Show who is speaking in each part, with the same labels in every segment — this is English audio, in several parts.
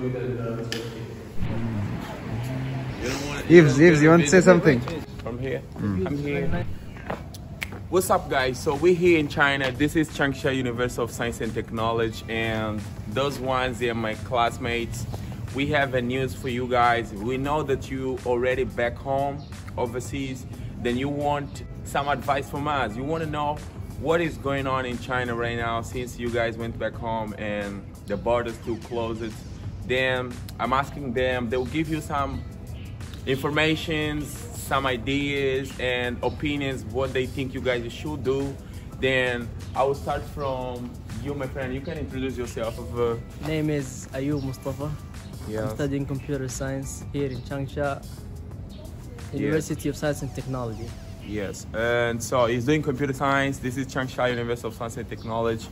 Speaker 1: with the
Speaker 2: Yves, Yves, you want to say something?
Speaker 3: From here? Mm. I'm here. What's up, guys? So we're here in China. This is Changsha University of Science and Technology, and those ones they are my classmates. We have a news for you guys. We know that you already back home, overseas. Then you want some advice from us. You want to know what is going on in China right now since you guys went back home and the borders still closed. Then I'm asking them. They'll give you some information, some ideas and opinions, what they think you guys should do. Then I will start from you, my friend. You can introduce yourself. Of, uh,
Speaker 4: Name is Ayub Mustafa.
Speaker 3: yeah.
Speaker 4: I'm studying computer science here in Changsha, University of Science and Technology.
Speaker 3: Yes, and so he's doing computer science. This is Changsha University of Science and Technology.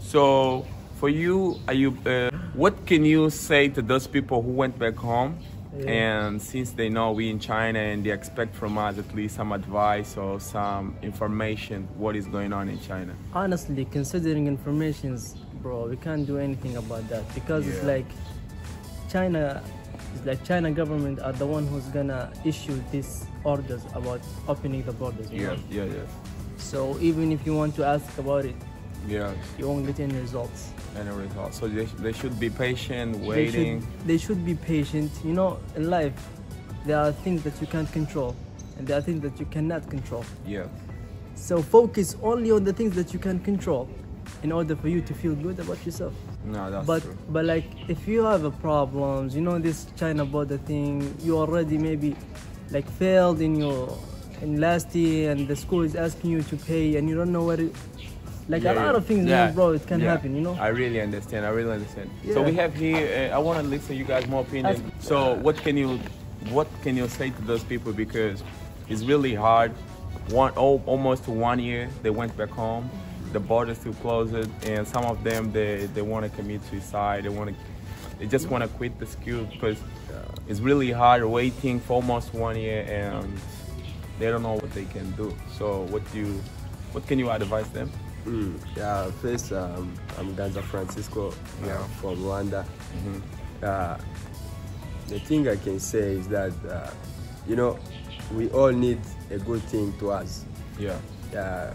Speaker 3: So for you, are you? Uh, what can you say to those people who went back home, and since they know we in China and they expect from us at least some advice or some information, what is going on in China?
Speaker 4: Honestly, considering informations, bro, we can't do anything about that because it's like China, it's like China government are the one who's gonna issue these orders about opening the borders. you know?
Speaker 3: yeah, yeah,
Speaker 4: So even if you want to ask about it,
Speaker 3: yeah.
Speaker 4: you won't get any results.
Speaker 3: Any results. So they, they should be patient,
Speaker 4: They
Speaker 3: waiting.
Speaker 4: should, they should be patient. You know, in life, there are things that you can't control, and there are things that you cannot control.
Speaker 3: Yeah,
Speaker 4: So focus only on the things that you can control, in order for you to feel good about yourself.
Speaker 3: no, that's
Speaker 4: but
Speaker 3: true.
Speaker 4: but like if you have a problems, you know this China border thing, you already maybe like failed in your in last year, and the school is asking you to pay, and you don't know what it. Like
Speaker 3: Yeah,
Speaker 4: a lot of things,
Speaker 3: Yeah,
Speaker 4: know, bro, it can happen, you know.
Speaker 3: I really understand. I really understand. So we have here. Uh, I want to listen to you guys more opinion. So what can you, what can you say to those people because it's really hard. One oh, almost one year they went back home. The borders still closed, and some of them they they want to commit suicide. They want to, they just want to quit the school because it's really hard waiting for almost one year and they don't know what they can do. So what do you, what can you advise them?
Speaker 5: Mm, yeah, first, um, I'm Ganza Francisco
Speaker 3: Yeah.
Speaker 5: uh, from Rwanda. Uh, the thing I can say is that, uh, you know, we all need a good thing to us.
Speaker 3: Yeah.
Speaker 5: Uh,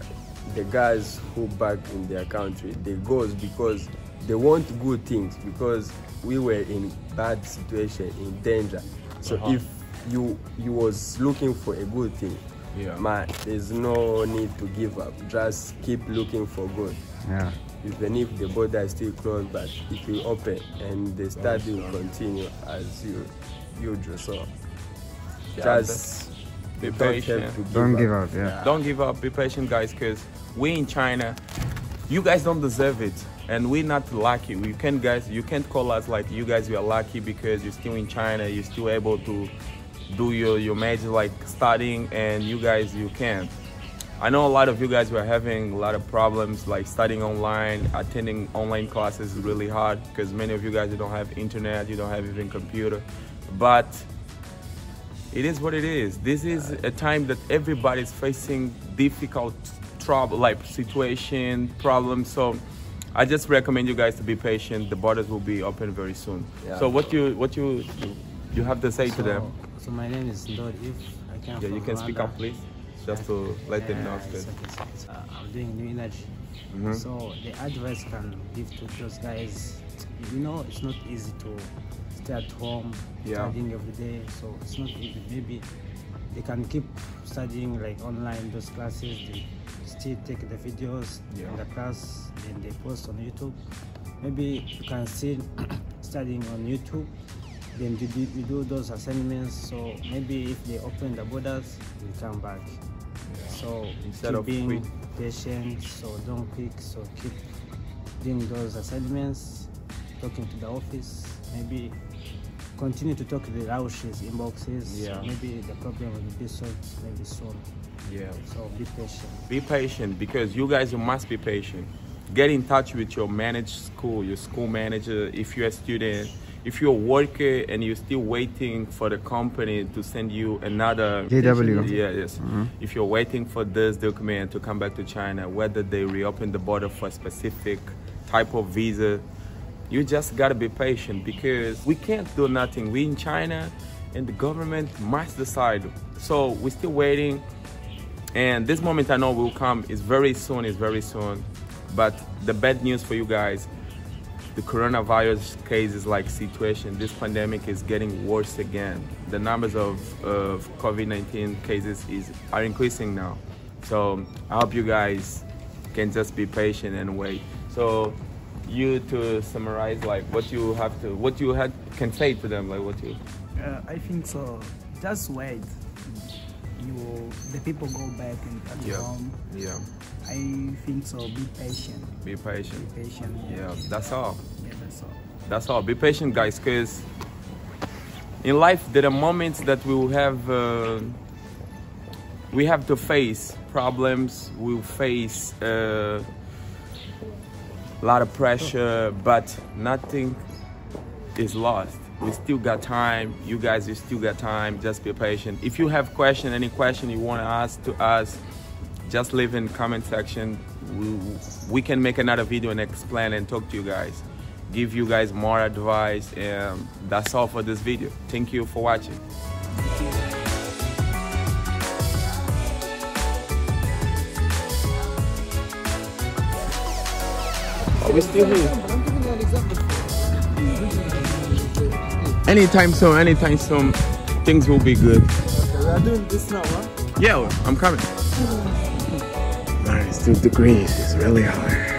Speaker 5: the guys who back in their country, they goes because they want good things because we were in bad situation, in danger. So
Speaker 3: Uh-huh.
Speaker 5: if you you was looking for a good thing,
Speaker 3: Yeah.
Speaker 5: man, there's no need to give up. Just keep looking for good.
Speaker 2: Yeah.
Speaker 5: Even if the border is still closed, but it will open and the study will continue as you usual. So
Speaker 3: Yeah,
Speaker 5: just
Speaker 3: Be
Speaker 5: don't have
Speaker 3: patient.
Speaker 5: to give
Speaker 2: Don't
Speaker 5: up.
Speaker 2: give up, yeah.
Speaker 3: Don't give up. Be patient, guys, because we in China, you guys don't deserve it, and we're not lucky. We can, guys. You can't call us like you guys. You are lucky because you're still in China. You're still able to do your your major like studying, and you guys you can't. I know a lot of you guys were having a lot of problems like studying online, attending online classes is really hard because many of you guys you don't have internet, you don't have even computer, but it is what it is. This is a time that everybody's facing difficult trouble, like situation, problems. So I just recommend you guys to be patient. The borders will be open very soon.
Speaker 5: Yeah.
Speaker 3: So what you what you you have to say to them?
Speaker 6: So my name is Ndor If. I came
Speaker 3: Yeah, you can speak up, please, just to let them know.
Speaker 6: It's okay, it's okay. Uh, I'm doing new energy.
Speaker 3: Mhm.
Speaker 6: So the advice can give to those guys, you know, it's not easy to stay at home
Speaker 3: Yeah.
Speaker 6: studying every day. So it's not easy. Maybe they can keep studying like online those classes. They still take the videos
Speaker 3: Yeah.
Speaker 6: in the class, then they post on YouTube. Maybe you can still studying on YouTube. Then you do, do those assignments. So maybe if they open the borders, you come back. So
Speaker 3: Instead
Speaker 6: keep
Speaker 3: of
Speaker 6: being
Speaker 3: quit.
Speaker 6: patient, so don't quick, so keep doing those assignments, talking to the office, maybe continue to talk to the Laushes inboxes.
Speaker 3: Yeah.
Speaker 6: Maybe the problem will be solved maybe soon.
Speaker 3: Yeah.
Speaker 6: So be patient.
Speaker 3: Be patient because you guys you must be patient. Get in touch with your managed school, your school manager. If you're a student, if you're a worker and you're still waiting for the company to send you another
Speaker 2: JW.
Speaker 3: Yeah, mm-hmm. yes. If you're waiting for this document to come back to China, whether they reopen the border for a specific type of visa, you just gotta be patient because we can't do nothing. We in China and the government must decide. So we're still waiting. And this moment I know will come is very soon, it's very soon. But the bad news for you guys, the coronavirus cases like situation, this pandemic is getting worse again. The numbers of, of COVID-19 cases is are increasing now. So I hope you guys can just be patient and wait. So you to summarize like what you have to what you had can say to them like what you
Speaker 1: Uh, I think so. Just wait. You, the people go back and at
Speaker 3: Yeah.
Speaker 1: home.
Speaker 3: yeah
Speaker 1: I think so. Be patient.
Speaker 3: be patient
Speaker 1: Be patient.
Speaker 3: yeah that's all
Speaker 1: Yeah, that's all.
Speaker 3: that's all be patient guys because in life there are moments that we will have uh, we have to face problems we'll face uh, a lot of pressure but nothing is lost we still got time. You guys you still got time. Just be patient. If you have question any question you want to ask to us just leave in comment section. We, we can make another video and explain and talk to you guys. Give you guys more advice and that's all for this video. Thank you for watching. Are we still here? Anytime soon, anytime soon, things will be good.
Speaker 1: We are doing this now, huh?
Speaker 3: Yeah, I'm coming.
Speaker 2: 92 degrees. It's really hot.